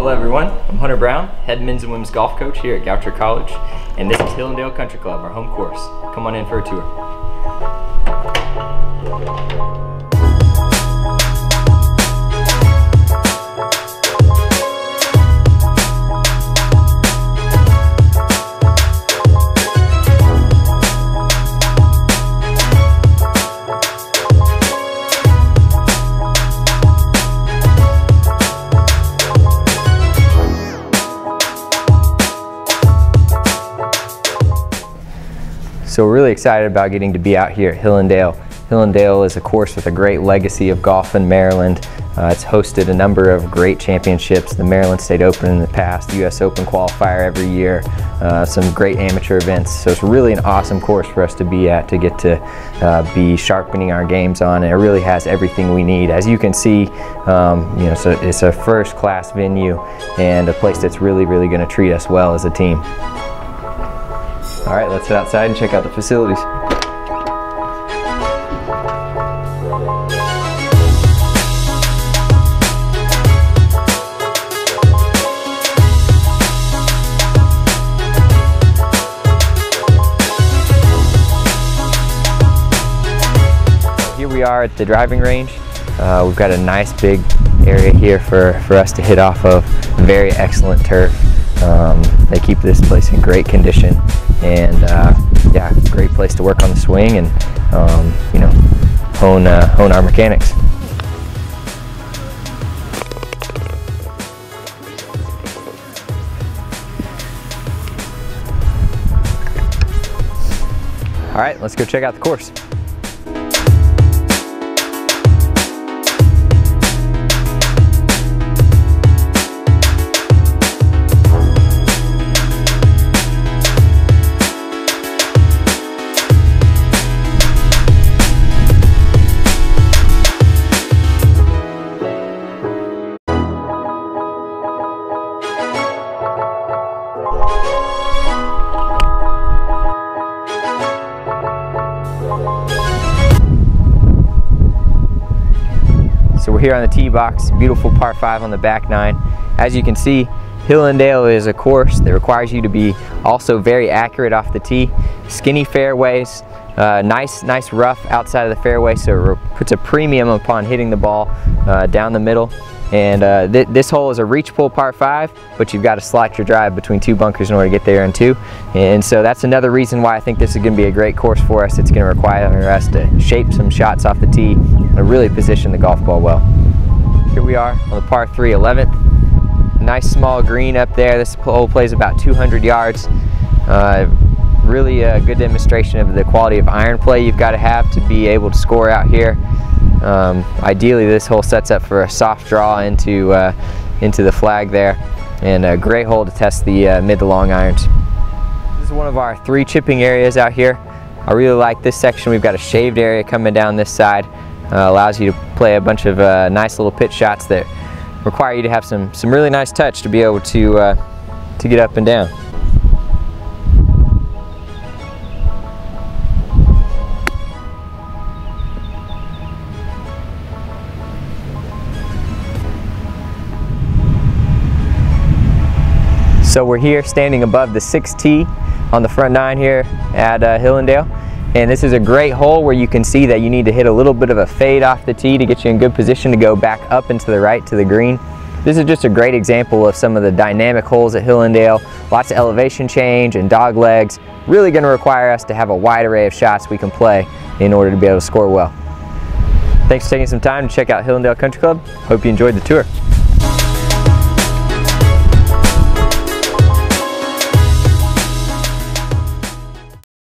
Hello everyone, I'm Hunter Brown, head men's and women's golf coach here at Goucher College, and this is Hillendale Country Club, our home course. Come on in for a tour. So we're really excited about getting to be out here at Hillendale. Hillendale is a course with a great legacy of golf in Maryland. Uh, it's hosted a number of great championships, the Maryland State Open in the past, US Open qualifier every year, uh, some great amateur events. So it's really an awesome course for us to be at to get to uh, be sharpening our games on and it really has everything we need. As you can see, um, you know, so it's a first class venue and a place that's really, really going to treat us well as a team. All right, let's head outside and check out the facilities. Here we are at the driving range. Uh, we've got a nice big area here for, for us to hit off of. Very excellent turf. Um, they keep this place in great condition and uh, yeah, great place to work on the swing and um, you know hone uh, hone our mechanics. All right, let's go check out the course. We're here on the tee box, beautiful par 5 on the back 9. As you can see, Hillendale is a course that requires you to be also very accurate off the tee. Skinny fairways, uh, nice, nice rough outside of the fairway, so it puts a premium upon hitting the ball uh, down the middle. And uh, th this hole is a reach pull par 5, but you've got to slot your drive between two bunkers in order to get there in two. And so that's another reason why I think this is going to be a great course for us. It's going to require us to shape some shots off the tee and really position the golf ball well. Here we are on the par 3 11th. Nice small green up there. This hole plays about 200 yards. Uh, really a good demonstration of the quality of iron play you've got to have to be able to score out here. Um, ideally, this hole sets up for a soft draw into uh, into the flag there, and a great hole to test the uh, mid to long irons. This is one of our three chipping areas out here. I really like this section. We've got a shaved area coming down this side. Uh, allows you to play a bunch of uh, nice little pitch shots that require you to have some some really nice touch to be able to uh, to get up and down. So we're here standing above the 6T on the front nine here at uh, Hillendale. And this is a great hole where you can see that you need to hit a little bit of a fade off the tee to get you in good position to go back up and to the right to the green. This is just a great example of some of the dynamic holes at Hillendale. Lots of elevation change and dog legs. Really going to require us to have a wide array of shots we can play in order to be able to score well. Thanks for taking some time to check out Hillendale Country Club. Hope you enjoyed the tour.